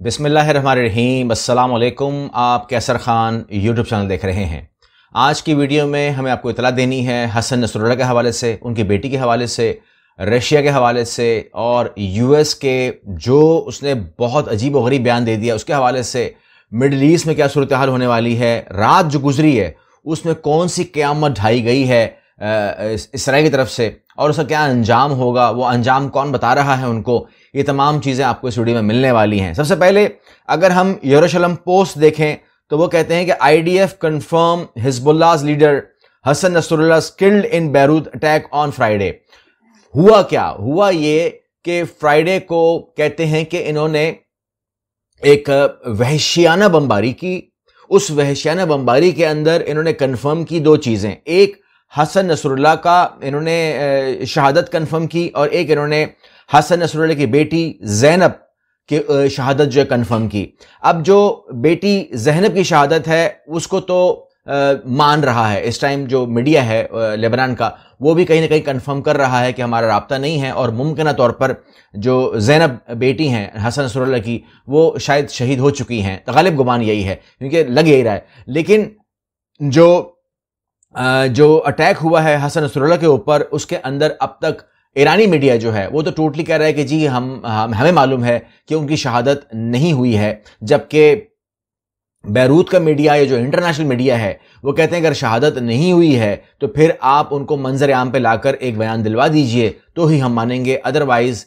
बिसमीम अल्लाम आप कैसर Khan YouTube channel देख रहे हैं। आज की वीडियो में हमें आपको इतला देनी है हसन नसरुल्ला के हवाले से, उनकी बेटी के हवाले से, रशिया के हवाले से और यूएस के जो उसने बहुत अजीब गरीब बयान दे दिया, उसके हवाले से मिडल ईस्ट में क्या सूरत हाल होने वाली है, रात जो गुजरी है, उसमें कौन सी क़्यामत ढाई गई है इसराइल की तरफ़ से? और उसका क्या अंजाम होगा? वो अंजाम कौन बता रहा है उनको? ये तमाम चीज़ें आपको इस वीडियो में मिलने वाली हैं। सबसे पहले, अगर हम यरूशलम पोस्ट देखें तो वो कहते हैं कि I D F confirm Hezbollah's leader Hassan Nasrallah killed in Beirut attack on Friday हुआ क्या? हुआ ये कि फ्राइडे को कहते हैं कि इन्होंने एक वहशियाना बमबारी की। उस वहशियाना बमबारी के अंदर इन्होंने कन्फर्म की दो चीज़ें। एक हसन नसरुल्ला का इन्होंने शहादत कन्फर्म की और एक इन्होंने हसन नसरुल्ला की बेटी जैनब की शहादत जो है कन्फर्म की। अब जो बेटी जैनब की शहादत है उसको तो आ, मान रहा है। इस टाइम जो मीडिया है लेबनान का वो भी कहीं ना कहीं कंफर्म कर रहा है कि हमारा रबता नहीं है और मुमकिन तौर पर जो जैनब बेटी हैं हसन नसरुल्ला की वो शायद शहीद हो चुकी हैं। गालिब गुमान यही है क्योंकि लग यही रहा है। लेकिन जो जो अटैक हुआ है हसन नसरुल्ला के ऊपर उसके अंदर अब तक ईरानी मीडिया जो है वो तो टोटली कह रहा है कि जी हम, हम हमें मालूम है कि उनकी शहादत नहीं हुई है जबकि बैरूत का मीडिया या जो इंटरनेशनल मीडिया है वो कहते हैं अगर शहादत नहीं हुई है तो फिर आप उनको मंजर आम पे लाकर एक बयान दिलवा दीजिए तो ही हम मानेंगे। अदरवाइज़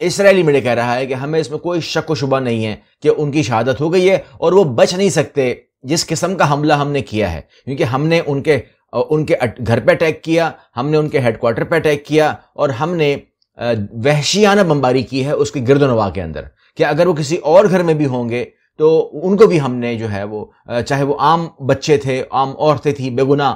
इसराइली मीडिया कह रहा है कि हमें इसमें कोई शक व शुबा नहीं है कि उनकी शहादत हो गई है और वो बच नहीं सकते। जिस किस्म का हमला हमने किया है, क्योंकि हमने उनके उनके घर पे अटैक किया, हमने उनके हेडक्वार्टर पे अटैक किया, और हमने वहशियाना बमबारी की है उसके गिरदनवा के अंदर। कि अगर वो किसी और घर में भी होंगे तो उनको भी हमने जो है वो चाहे वो आम बच्चे थे, आम औरतें थी बेगुना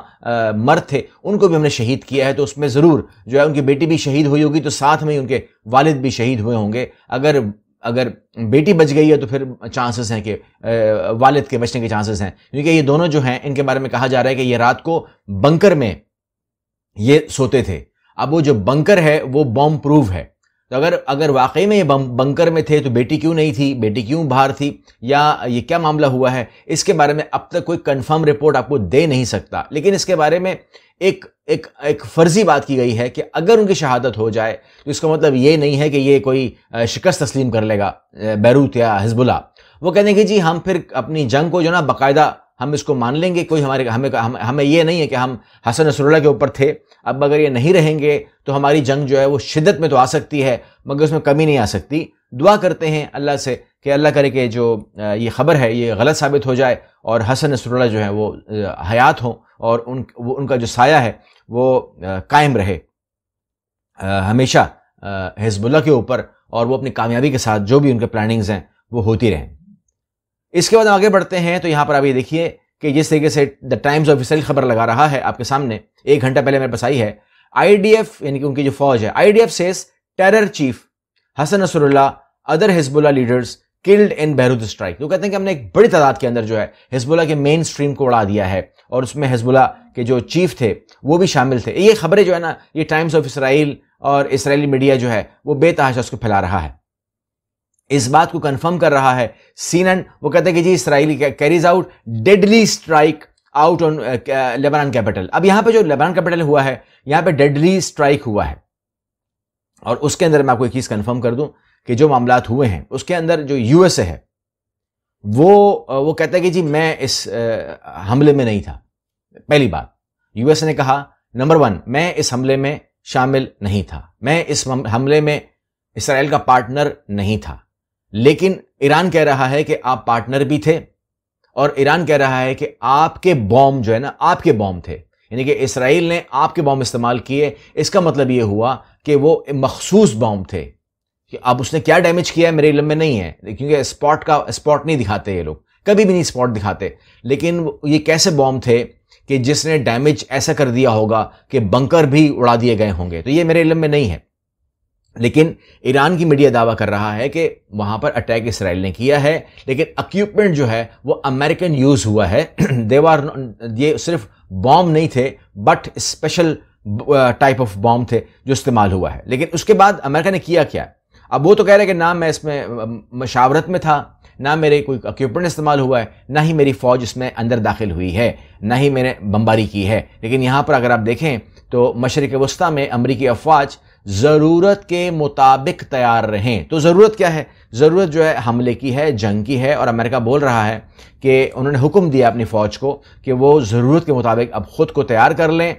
मर्द थे, उनको भी हमने शहीद किया है तो उसमें ज़रूर जो है उनकी बेटी भी शहीद हुई होगी तो साथ में ही उनके वालिद भी शहीद हुए होंगे। अगर अगर बेटी बच गई है तो फिर चांसेस हैं कि वालिद के बचने के चांसेस हैं। क्योंकि ये दोनों जो हैं, इनके बारे में कहा जा रहा है कि ये रात को बंकर में ये सोते थे। अब वो जो बंकर है, वो बॉम्ब प्रूफ है। तो अगर अगर वाकई में ये बंकर में थे तो बेटी क्यों नहीं थी? बेटी क्यों बाहर थी? या ये क्या मामला हुआ है? इसके बारे में अब तक कोई कंफर्म रिपोर्ट आपको दे नहीं सकता। लेकिन इसके बारे में एक एक एक फर्जी बात की गई है कि अगर उनकी शहादत हो जाए तो इसका मतलब ये नहीं है कि ये कोई शिकस्त तस्लीम कर लेगा बैरूत या हिजबुल्ला वो कहते हैं कि जी हम फिर अपनी जंग को जो ना बाकायदा हम इसको मान लेंगे कोई हमारे हमें हम, हमें ये नहीं है कि हम हसन नसरुल्ला के ऊपर थे अब अगर ये नहीं रहेंगे तो हमारी जंग जो है वो शिद्दत में तो आ सकती है मगर उसमें कमी नहीं आ सकती। दुआ करते हैं अल्लाह से कि अल्लाह करे कि जो ये खबर है ये गलत साबित हो जाए और हसन नसरुल्ला जो है वो हयात हों। और उन, वो, उनका जो साया है, वो कायम रहे। हमेशा हिजबुल्ला के ऊपर और वो अपनी कामयाबी के साथ जो भी उनके प्लानिंग्स हैं, वो होती रहें। इसके बाद आगे बढ़ते हैं तो यहाँ पर आप ये देखिए कि जिस तरीके से द टाइम्स ऑफ़ इसराइल खबर लगा रहा है आपके सामने, एक घंटा पहले मेरे पास आई है आईडीएफ यानी कि उनकी जो फौज है IDF says terror chief Hassan Nasrallah other Hezbollah leaders killed in Beirut strike तो कहते हैं कि हमने एक बड़ी तादाद के अंदर जो है हिजबुल्ला के मेन स्ट्रीम को उड़ा दिया है और उसमें हिजबुल्ला के जो चीफ थे, वो भी शामिल थे। ये खबरें जो है ना, ये टाइम्स ऑफ़ इसराइल और इसराइली मीडिया जो है, वो बेतहाशा उसको फैला रहा है। इस बात को कंफर्म कर रहा है सीनन वो कहते हैं कि जी Israeli carries out deadly strike out on Lebanon capital अब यहाँ पे जो लेबनान कैपिटल हुआ है, यहाँ पे डेडली स्ट्राइक हुआ है। और उसके अंदर मैं आपको एक चीज़ कंफर्म कर दूँ कि जो मामला हुए हैं, उसके अंदर जो यूएसए है, वो वो कहता है कि जी, मैं इस हमले में नहीं था। पहली बात यूएसए ने कहा, नंबर वन, मैं इस हमले में शामिल नहीं था। मैं इस हमले में इसराइल का पार्टनर नहीं था। लेकिन ईरान कह रहा है कि आप पार्टनर भी थे और ईरान कह रहा है कि आपके बॉम्ब जो है ना, आपके बॉम्ब थे। यानी कि इसराइल ने आपके बॉम्ब इस्तेमाल किए। इसका मतलब यह हुआ कि वो मखसूस बॉम्ब थे। कि अब उसने क्या डैमेज किया है मेरे इलम में नहीं है। क्योंकि स्पॉट का स्पॉट नहीं दिखाते ये लोग। कभी भी नहीं स्पॉट दिखाते। लेकिन ये कैसे बॉम्ब थे कि जिसने डैमेज ऐसा कर दिया होगा कि बंकर भी उड़ा दिए गए होंगे। तो ये मेरे इलम में नहीं है। लेकिन ईरान की मीडिया दावा कर रहा है कि वहाँ पर अटैक इसराइल ने किया है। लेकिन इक्विपमेंट जो है, वो अमेरिकन यूज़ हुआ है। देवार ये सिर्फ़ बॉम्ब नहीं थे but special type of bomb थे जो इस्तेमाल हुआ है। लेकिन उसके बाद अमेरिका ने किया क्या? अब वो तो कह रहे हैं कि ना मैं इसमें मशावरत में था, ना मेरे कोई इक्विपमेंट इस्तेमाल हुआ है, ना ही मेरी फ़ौज इसमें अंदर दाखिल हुई है, ना ही मैंने बमबारी की है। लेकिन यहाँ पर अगर आप देखें तो मशरक वस्ती में अमरीकी अफवाज ज़रूरत के मुताबिक तैयार रहें। तो ज़रूरत क्या है? ज़रूरत जो है हमले की है, जंग की है, और अमेरिका बोल रहा है कि उन्होंने हुक्म दिया अपनी फ़ौज को कि वो ज़रूरत के मुताबिक अब ख़ुद को तैयार कर लें।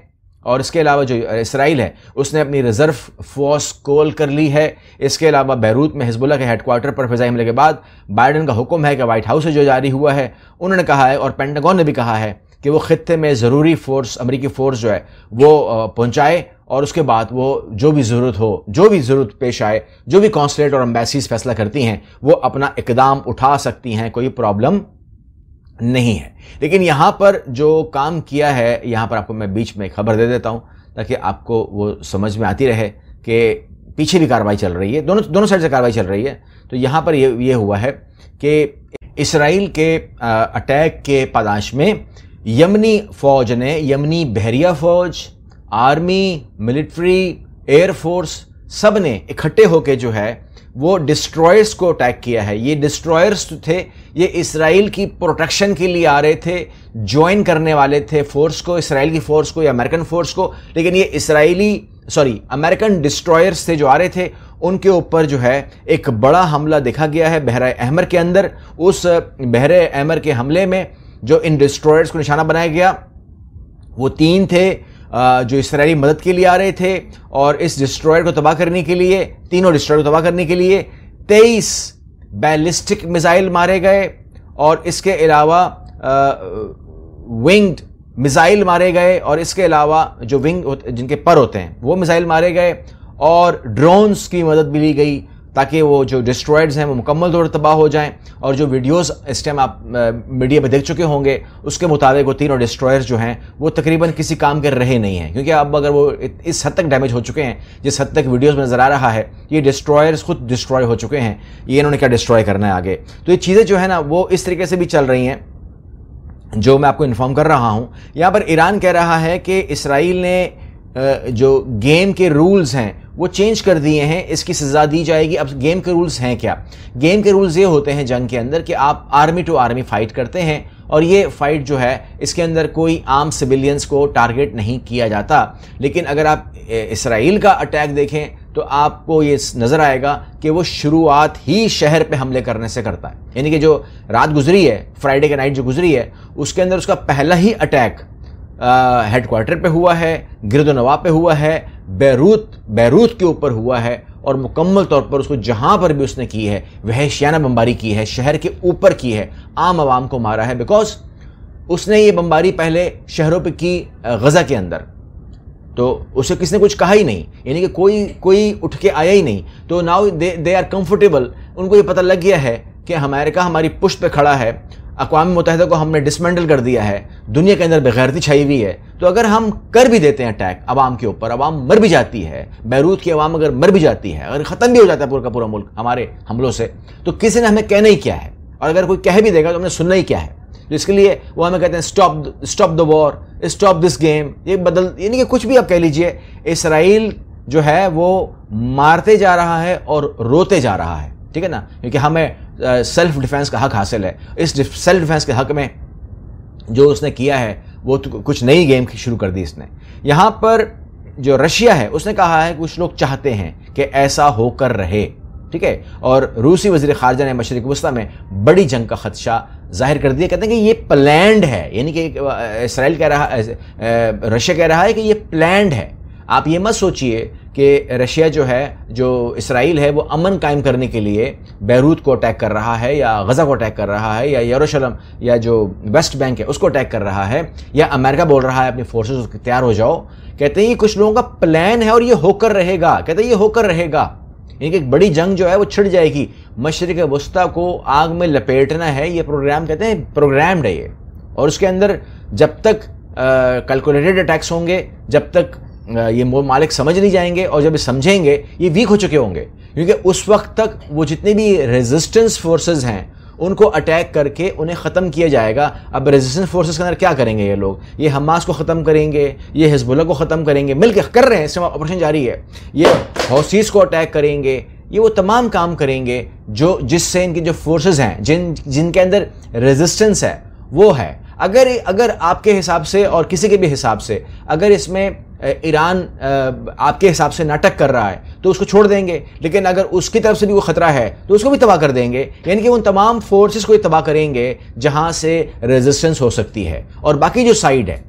और इसके अलावा जो इसराइल है, उसने अपनी रिज़र्व फोर्स कोल कर ली है। इसके अलावा बैरूत में हिजबुल्ला के हेडक्वार्टर पर फिजाई हमले के बाद बाइडन का हुक्म है कि वाइट हाउस से जो जारी हुआ है, उन्होंने कहा है और पेंटागन ने भी कहा है कि वो खत्े में ज़रूरी फोर्स, अमरीकी फ़ोर्स जो है, वो पहुँचाए और उसके बाद वो जो भी ज़रूरत हो, जो भी ज़रूरत पेश आए, जो भी कौंसलेट और अम्बेसीज फैसला करती हैं, वो अपना इकदाम उठा सकती हैं, कोई प्रॉब्लम नहीं है। लेकिन यहाँ पर जो काम किया है, यहाँ पर आपको मैं बीच में खबर दे देता हूँ, ताकि आपको वो समझ में आती रहे कि पीछे भी कार्रवाई चल रही है, दोनों दोनों साइड से कार्रवाई चल रही है। तो यहाँ पर ये ये हुआ है कि इसराइल के अटैक के पादाश में यमनी फौज ने, यमनी बहरिया फौज, आर्मी, मिलिट्री एयरफोर्स सबने इकट्ठे होकर जो है वो डिस्ट्रॉयर्स को अटैक किया है। ये डिस्ट्रॉयर्स थे, ये इसराइल की प्रोटेक्शन के लिए आ रहे थे ज्वाइन करने वाले थे फोर्स को, इसराइल की फोर्स को या अमेरिकन फोर्स को। लेकिन ये इसराइली सॉरी अमेरिकन डिस्ट्रॉयर्स थे जो आ रहे थे, उनके ऊपर जो है एक बड़ा हमला देखा गया है बहरा अहमर के अंदर। उस बहरे अहमर के हमले में जो इन डिस्ट्रॉयर्स को निशाना बनाया गया, वो तीन थे जो इसराइली मदद के लिए आ रहे थे और इस डिस्ट्रॉयर को तबाह करने के लिए तीनों डिस्ट्रॉयर को तबाह करने के लिए तेईस बैलिस्टिक मिसाइल मारे गए और इसके अलावा विंग्ड मिसाइल मारे गए और इसके अलावा जो विंग जिनके पर होते हैं, वो मिसाइल मारे गए और ड्रोन्स की मदद भी ली गई। ताकि वो जो डिस्ट्रॉयड्स हैं, वो मुकम्मल तौर तबाह हो जाएँ और जो वीडियोस इस टाइम आप मीडिया में देख चुके होंगे, उसके मुताबिक वो तीनों डिस्ट्रॉयर्स जो हैं, वो तकरीबन किसी काम के रहे नहीं हैं। क्योंकि अब अगर वो इस हद तक डैमेज हो चुके हैं, जिस हद तक वीडियोज़ में नज़र आ रहा है, ये डिस्ट्रॉयर्स खुद डिस्ट्रॉय हो चुके हैं, ये इन्होंने क्या डिस्ट्रॉय करना है आगे? तो ये चीज़ें जो है ना, वो इस तरीके से भी चल रही हैं, जो मैं आपको इन्फॉर्म कर रहा हूँ। यहाँ पर ईरान कह रहा है कि इसराइल ने जो गेम के रूल्स हैं, वो चेंज कर दिए हैं, इसकी सज़ा दी जाएगी। अब गेम के रूल्स हैं क्या? गेम के रूल्स ये होते हैं जंग के अंदर कि आप आर्मी टू आर्मी फाइट करते हैं और ये फाइट जो है, इसके अंदर कोई आम सिविलियंस को टारगेट नहीं किया जाता। लेकिन अगर आप इसराइल का अटैक देखें तो आपको ये नज़र आएगा कि वो शुरुआत ही शहर पे हमले करने से करता है। यानी कि जो रात गुजरी है, फ्राइडे के नाइट जो गुजरी है, उसके अंदर उसका पहला ही अटैक हेडक्वार्टर पे हुआ है गिरद नवाब पे हुआ है, बैरूत बैरूत के ऊपर हुआ है और मुकम्मल तौर पर उसको जहाँ पर भी उसने की है, वह शियाना बम्बारी की है, शहर के ऊपर की है, आम आवाम को मारा है बिकॉज़ उसने ये बम्बारी पहले शहरों पर की गज़ा के अंदर। तो उसे किसी ने कुछ कहा ही नहीं, यानी कि कोई कोई उठ के आया ही नहीं। तो now they they are comfortable उनको ये पता लग गया है कि अमेरिका हमारी पुष्ट पे खड़ा है अकवा मुतहद को हमने डिसमेंटल कर दिया है, दुनिया के अंदर बेगैरती छाई हुई है तो अगर हम कर भी देते हैं अटैक अवाम के ऊपर आवाम मर भी जाती है, बैरूत की आवाम अगर मर भी जाती है, अगर ख़त्म भी हो जाता है पूरा का पूरा मुल्क हमारे हमलों से तो किसी ने हमें कहना ही क्या है। और अगर कोई कह भी देगा तो हमने सुनना ही क्या है। तो इसके लिए वो हमें कहते हैं stop stop the war stop this game ये बदल, यानी कि कुछ भी आप कह लीजिए, इसराइल जो है, वो मारते जा रहा है और रोते जा रहा है। ठीक है ना? क्योंकि हमें सेल्फ डिफेंस का हक हासिल है। इस सेल्फ डिफेंस के हक में जो उसने किया है, वो तो कुछ नई गेम शुरू कर दी इसने। यहाँ पर जो रशिया है, उसने कहा है कुछ लोग चाहते हैं कि ऐसा होकर रहे, ठीक है? और रूसी वजी खारजा ने मशरक वस्ती में बड़ी जंग का खदशा ज़ाहिर कर दिया। कहते हैं कि ये प्लैंड है। यानी कि इसराइल कह रहा रशिया कह रहा है कि ये प्लैंड है। आप ये मत सोचिए कि रशिया जो है, जो इसराइल है, वो अमन कायम करने के लिए बैरूत को अटैक कर रहा है, या गज़ा को अटैक कर रहा है, या यरूशलम, या जो वेस्ट बैंक है, उसको अटैक कर रहा है, या अमेरिका बोल रहा है, अपनी फोर्सेस तैयार हो जाओ। कहते हैं, ये कुछ लोगों का प्लान है और ये होकर रहेगा। कहते हैं, ये होकर रहेगा। यानी कि एक बड़ी जंग जो है, वो छिड़ जाएगी। मशरक वस्ती को आग में लपेटना है, ये प्रोग्राम कहते हैं प्रोग्राम्ड है ये। और उसके अंदर जब तक कैलकुलेटेड अटैक्स होंगे, जब तक ये मालिक समझ नहीं जाएँगे और जब समझेंगे, ये वीक हो चुके होंगे। क्योंकि उस वक्त तक वो जितने भी रेजिस्टेंस फोर्सेस हैं, उनको अटैक करके उन्हें ख़त्म किया जाएगा। अब रेजिस्टेंस फोर्सेस के अंदर क्या करेंगे ये लोग? ये हमास को ख़त्म करेंगे, ये हिजबुल्ला को ख़त्म करेंगे मिल कर रहे हैं इसमें ऑपरेशन जारी है। ये हौसीस को अटैक करेंगे, ये वो तमाम काम करेंगे जो, जिससे इनके जो फोर्सेस हैं, जिन, जिनके अंदर रेजिस्टेंस है, वो है। अगर अगर आपके हिसाब से और किसी के भी हिसाब से, अगर इसमें ईरान आपके हिसाब से नाटक कर रहा है तो उसको छोड़ देंगे। लेकिन अगर उसकी तरफ़ से भी वो ख़तरा है तो उसको भी तबाह कर देंगे। यानी कि उन तमाम फोर्सेस को तबाह करेंगे, जहाँ से रेजिस्टेंस हो सकती है। और बाकी जो साइड है,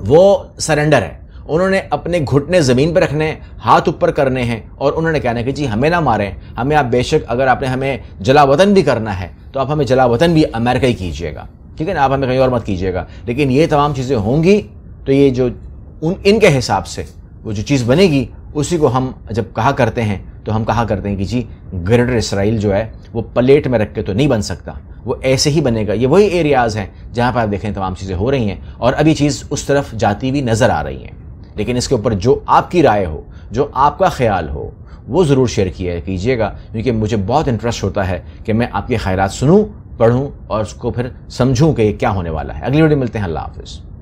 वो सरेंडर है। उन्होंने अपने घुटने ज़मीन पर रखने हाथ ऊपर करने हैं, और उन्होंने कहना है कि जी, हमें ना मारें। हमें आप बेशक, अगर आपने हमें जला वतन भी करना है तो आप हमें जला वतन भी अमेरिका ही कीजिएगा। ठीक है ना? आप हमें कहीं और मत कीजिएगा। लेकिन ये तमाम चीज़ें होंगी तो ये जो उन, इनके हिसाब से वो जो चीज़ बनेगी, उसी को हम जब कहा करते हैं तो हम कहा करते हैं कि जी, ग्रेटर इसराइल जो है, वो प्लेट में रख के तो नहीं बन सकता। वो ऐसे ही बनेगा। ये वही एरियाज़ हैं जहाँ पर आप देखें, तमाम चीज़ें हो रही हैं और अभी चीज़ उस तरफ़ जाती हुई नज़र आ रही हैं। लेकिन इसके ऊपर जो आपकी राय हो, जो आपका ख्याल हो, वो ज़रूर शेयर किया कीजिएगा, क्योंकि मुझे बहुत इंटरेस्ट होता है कि मैं आपके ख्याल सुनूँ, पढ़ूँ और उसको फिर समझूँ कि क्या होने वाला है। अगली वीडियो मिलते हैं। अल्लाह हाफिज़।